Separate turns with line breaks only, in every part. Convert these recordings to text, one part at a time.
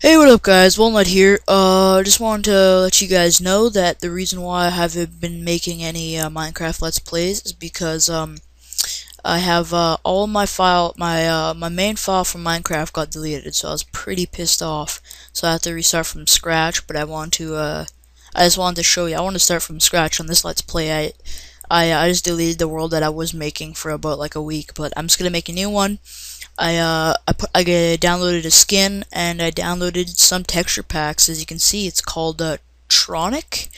Hey, what up guys, Walnut here. Uh, just wanted to let you guys know that the reason why I haven't been making any uh, Minecraft Let's Plays is because, um, I have, uh, all my file, my, uh, my main file from Minecraft got deleted, so I was pretty pissed off. So I had to restart from scratch, but I want to, uh, I just wanted to show you, I want to start from scratch on this Let's Play. I, I, I just deleted the world that I was making for about like a week, but I'm just gonna make a new one. I uh I put I downloaded a skin and I downloaded some texture packs. As you can see, it's called uh, Tronic.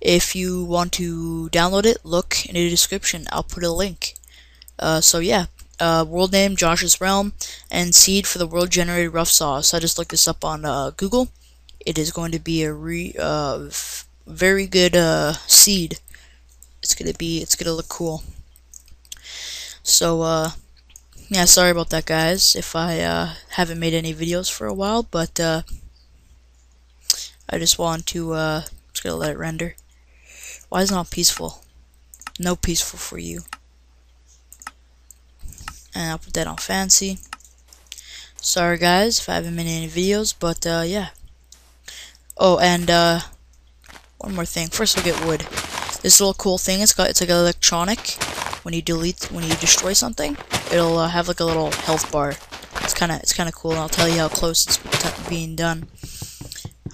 If you want to download it, look in the description. I'll put a link. Uh, so yeah, uh, world name Josh's Realm and seed for the world generated rough sauce. I just looked this up on uh, Google. It is going to be a re uh, very good uh, seed. It's gonna be it's gonna look cool. So uh yeah, sorry about that, guys, if I uh, haven't made any videos for a while, but uh, I just want to, uh, just gonna let it render. Why is it not peaceful? No peaceful for you. And I'll put that on fancy. Sorry, guys, if I haven't made any videos, but, uh, yeah. Oh, and, uh, one more thing. First, we'll get wood. This little cool thing, it's got, it's like electronic. When you delete, when you destroy something, it'll uh, have like a little health bar. It's kind of it's kind of cool. And I'll tell you how close it's being done.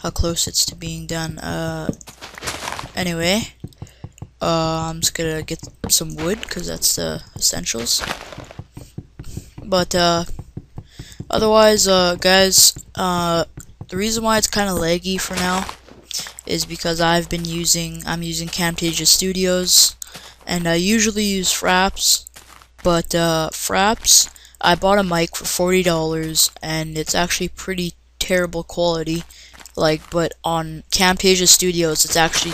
How close it's to being done. Uh, anyway, uh, I'm just gonna get some wood because that's the essentials. But uh, otherwise, uh, guys, uh, the reason why it's kind of laggy for now is because I've been using I'm using Camtasia Studios, and I usually use Fraps but uh, Fraps, I bought a mic for $40 and it's actually pretty terrible quality. Like, but on Camtasia Studios, it's actually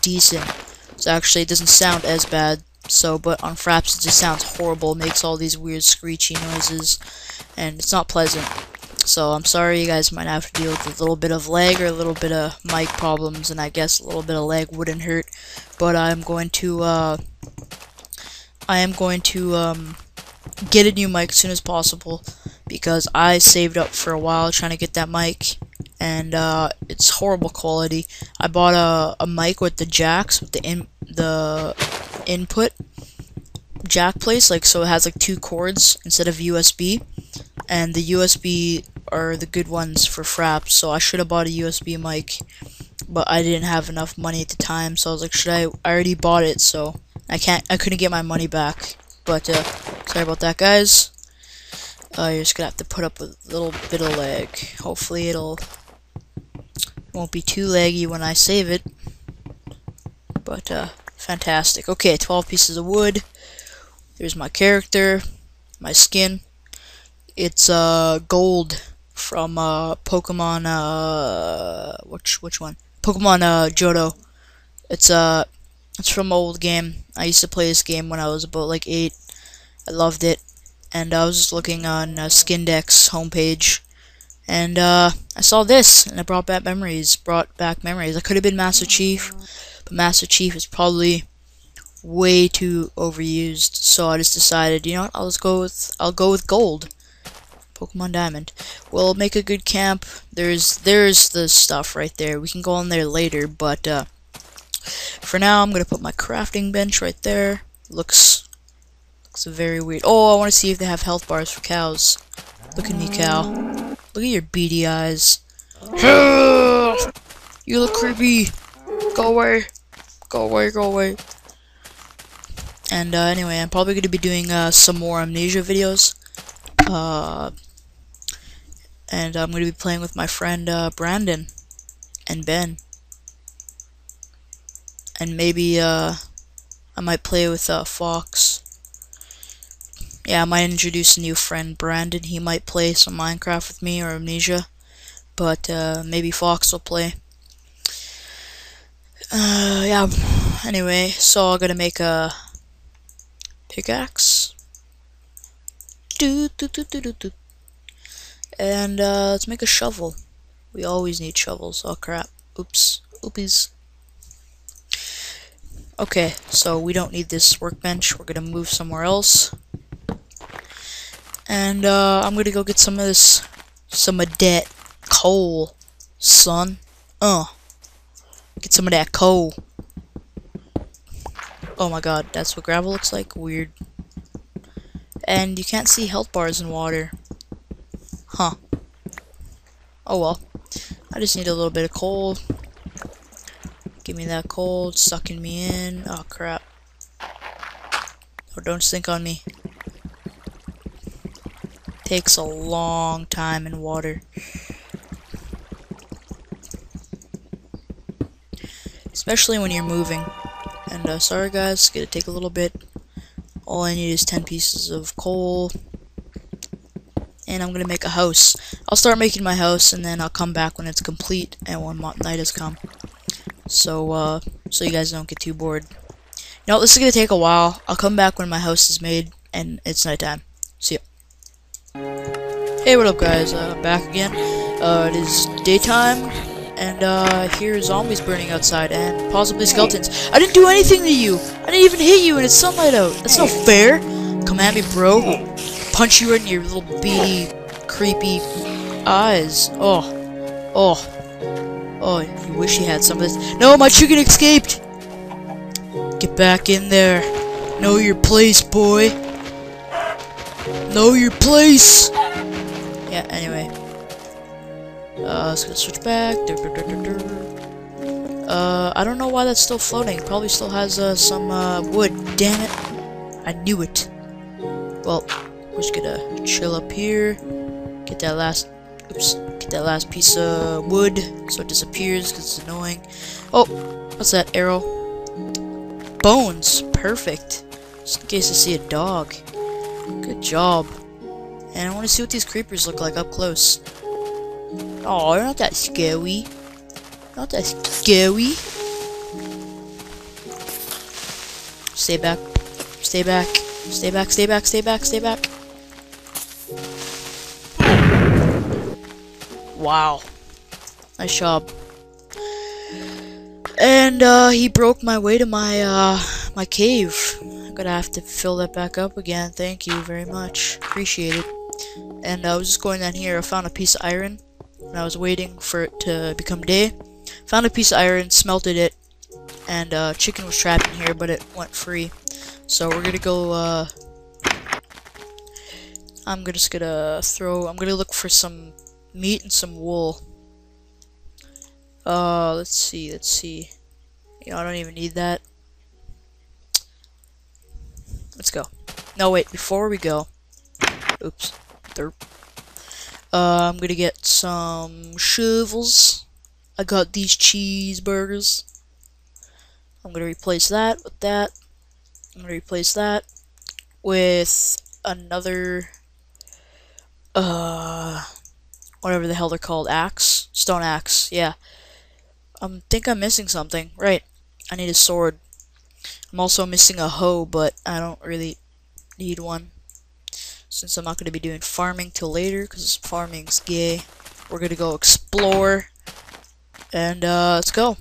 decent. So actually, it doesn't sound as bad. So, but on Fraps, it just sounds horrible. makes all these weird screechy noises. And it's not pleasant. So, I'm sorry you guys might have to deal with a little bit of lag or a little bit of mic problems. And I guess a little bit of lag wouldn't hurt. But I'm going to, uh, I am going to um, get a new mic as soon as possible because I saved up for a while trying to get that mic and uh, it's horrible quality. I bought a, a mic with the jacks with the in the input jack place like so it has like two cords instead of USB and the USB are the good ones for fraps so I should have bought a USB mic but I didn't have enough money at the time so I was like should I I already bought it so I can't, I couldn't get my money back. But, uh, sorry about that, guys. Uh, you're just gonna have to put up a little bit of lag. Hopefully it'll, won't be too laggy when I save it. But, uh, fantastic. Okay, 12 pieces of wood. There's my character, my skin. It's, uh, gold from, uh, Pokemon, uh, which, which one? Pokemon, uh, Johto. It's, uh, it's from old game. I used to play this game when I was about like 8. I loved it. And I was just looking on uh, Skindex homepage. And uh, I saw this, and it brought back memories. Brought back memories. I could have been Master Chief, but Master Chief is probably way too overused. So I just decided, you know what? I'll just go with I'll go with gold. Pokemon Diamond. We'll make a good camp. There's there's the stuff right there. We can go on there later, but uh, for now, I'm going to put my crafting bench right there. Looks looks very weird. Oh, I want to see if they have health bars for cows. Look at me, cow. Look at your beady eyes. you look creepy. Go away. Go away, go away. And uh, anyway, I'm probably going to be doing uh, some more Amnesia videos. Uh, and I'm going to be playing with my friend uh, Brandon and Ben and maybe uh, I might play with uh, Fox. Yeah, I might introduce a new friend, Brandon. He might play some Minecraft with me or Amnesia, but uh, maybe Fox will play. Uh, yeah. Anyway, so I'm gonna make a pickaxe. Do do do do do do. And uh, let's make a shovel. We always need shovels. Oh crap! Oops. Oopies. Okay, so we don't need this workbench. We're gonna move somewhere else. And uh, I'm gonna go get some of this, some of that coal, son. Uh. Get some of that coal. Oh my god, that's what gravel looks like? Weird. And you can't see health bars in water. Huh. Oh well. I just need a little bit of coal. Give me that it's sucking me in. Oh crap. Oh, don't sink on me. Takes a long time in water. Especially when you're moving. And uh, sorry guys, it's gonna take a little bit. All I need is 10 pieces of coal. And I'm gonna make a house. I'll start making my house and then I'll come back when it's complete and when night has come. So, uh, so you guys don't get too bored. You know, this is gonna take a while. I'll come back when my house is made and it's nighttime. See ya. Hey, what up guys? Uh, back again. Uh, it is daytime and uh, here are zombies burning outside, and possibly skeletons. I didn't do anything to you! I didn't even hit you, and it's sunlight out! That's not fair! Come at me, bro! Punch you in your little beady, creepy eyes. Oh. Oh. Oh, you wish you had some of this. No, my chicken escaped! Get back in there. Know your place, boy. Know your place! Yeah, anyway. Uh, let's go switch back. Uh, I don't know why that's still floating. Probably still has uh, some uh, wood. Damn it! I knew it. Well, we're just gonna chill up here. Get that last. Oops. Get that last piece of wood so it disappears because it's annoying. Oh, what's that arrow? Bones. Perfect. Just in case I see a dog. Good job. And I want to see what these creepers look like up close. Oh, they're not that scary. Not that scary. Stay back. Stay back. Stay back, stay back, stay back, stay back. Wow. Nice job. And, uh, he broke my way to my, uh, my cave. I'm gonna have to fill that back up again. Thank you very much. Appreciate it. And I was just going down here. I found a piece of iron and I was waiting for it to become day. Found a piece of iron, smelted it, and uh, chicken was trapped in here, but it went free. So we're gonna go. Uh, I'm just gonna throw. I'm gonna look for some meat and some wool. Uh, let's see. Let's see. You know, I don't even need that. Let's go. No, wait. Before we go. Oops. Derp. Uh, I'm gonna get some shovels. I got these cheeseburgers. I'm gonna replace that with that. I'm gonna replace that with another, uh, whatever the hell they're called, axe? Stone axe, yeah. I um, think I'm missing something. Right, I need a sword. I'm also missing a hoe, but I don't really need one since I'm not going to be doing farming till later because farming's gay. We're going to go explore and uh, let's go.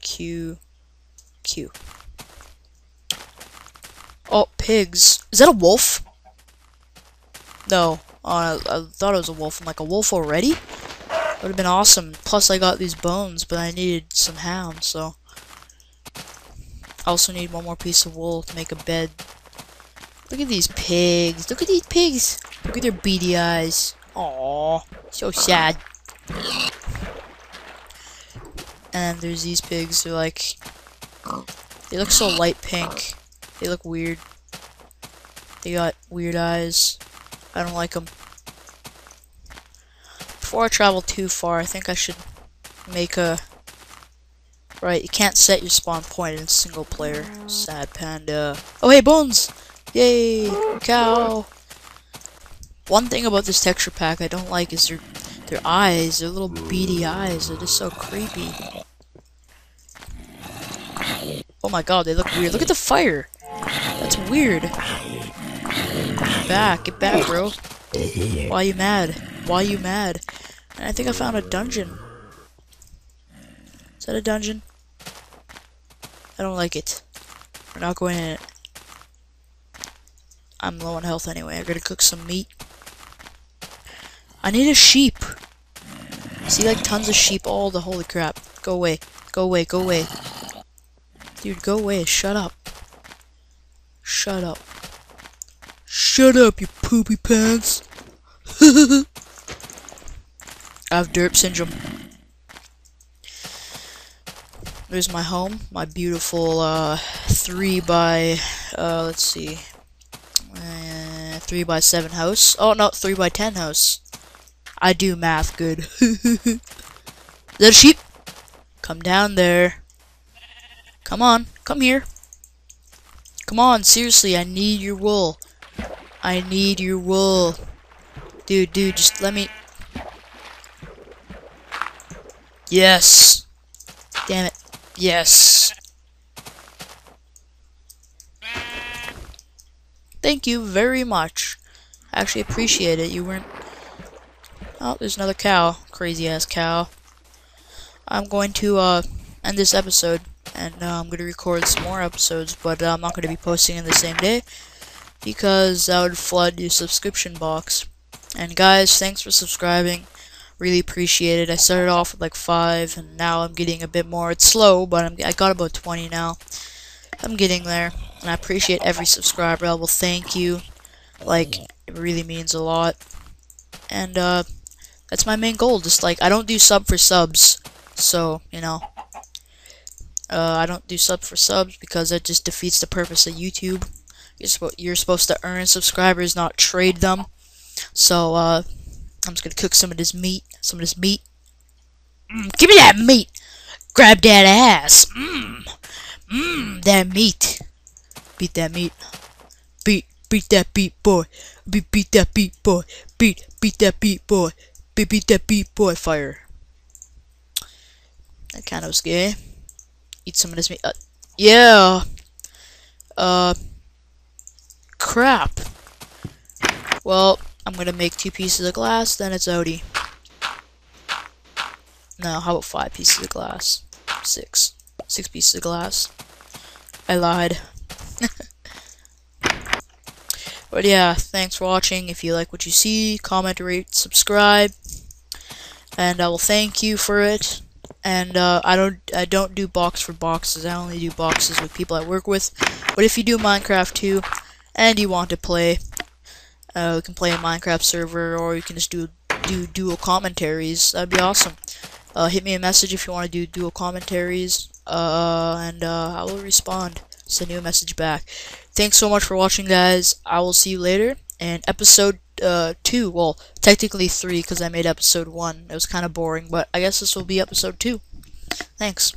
Q Q. Oh, pigs. Is that a wolf? No. I, I thought it was a wolf. I'm like, a wolf already? Would have been awesome. Plus, I got these bones, but I needed some hounds, so. I also need one more piece of wool to make a bed Look at these pigs. Look at these pigs. Look at their beady eyes. Aww. So sad. And there's these pigs. They're like... They look so light pink. They look weird. They got weird eyes. I don't like them. Before I travel too far, I think I should make a... Right, you can't set your spawn point in single player. Sad panda. Oh, hey, Bones! Yay! Cow! One thing about this texture pack I don't like is their their eyes, their little beady eyes. They're just so creepy. Oh my god, they look weird. Look at the fire! That's weird. Get back, get back, bro. Why are you mad? Why are you mad? And I think I found a dungeon. Is that a dungeon? I don't like it. We're not going in it. I'm low on health anyway. I gotta cook some meat. I need a sheep. I see like tons of sheep. Oh, the holy crap. Go away. Go away. Go away. Dude, go away. Shut up. Shut up. Shut up, you poopy pants. I have derp syndrome. There's my home, my beautiful uh, three by uh, let's see, uh, three by seven house. Oh no, three by ten house. I do math good. Little sheep, come down there. Come on, come here. Come on, seriously, I need your wool. I need your wool. Dude, dude, just let me... Yes! Damn it. Yes! Thank you very much. I actually appreciate it. You weren't... Oh, there's another cow. Crazy-ass cow. I'm going to, uh, end this episode and uh, I'm going to record some more episodes, but uh, I'm not going to be posting in the same day because that would flood your subscription box. And guys, thanks for subscribing. Really appreciate it. I started off with like 5, and now I'm getting a bit more. It's slow, but I'm, I got about 20 now. I'm getting there, and I appreciate every subscriber. I will thank you. Like, it really means a lot. And, uh, that's my main goal. Just like, I don't do sub for subs. So, you know, uh, I don't do sub for subs because that just defeats the purpose of YouTube. You're, you're supposed to earn subscribers, not trade them. So, uh, I'm just gonna cook some of this meat. Some of this meat. Mm, give me that meat! Grab that ass! Mmm! Mmm, that meat! Beat that meat. Beat, beat that beat, boy. Beat, beat that beat, boy. Beat, beat that beat, boy. Beat, beat that beat, boy. Fire. That kind of was gay eat some of this meat. Uh, yeah. Uh. Crap. Well, I'm gonna make two pieces of glass, then it's Odie. No, how about five pieces of glass? Six. Six pieces of glass. I lied. but yeah, thanks for watching. If you like what you see, comment, rate, subscribe. And I will thank you for it and uh, I don't I don't do box for boxes. I only do boxes with people I work with. But if you do Minecraft too, and you want to play, uh, can play a Minecraft server, or you can just do do dual commentaries. That'd be awesome. Uh, hit me a message if you want to do dual commentaries, uh, and uh, I will respond. Send you a message back. Thanks so much for watching, guys. I will see you later. And episode uh, two. Well, technically three because I made episode one. It was kind of boring, but I guess this will be episode two. Thanks.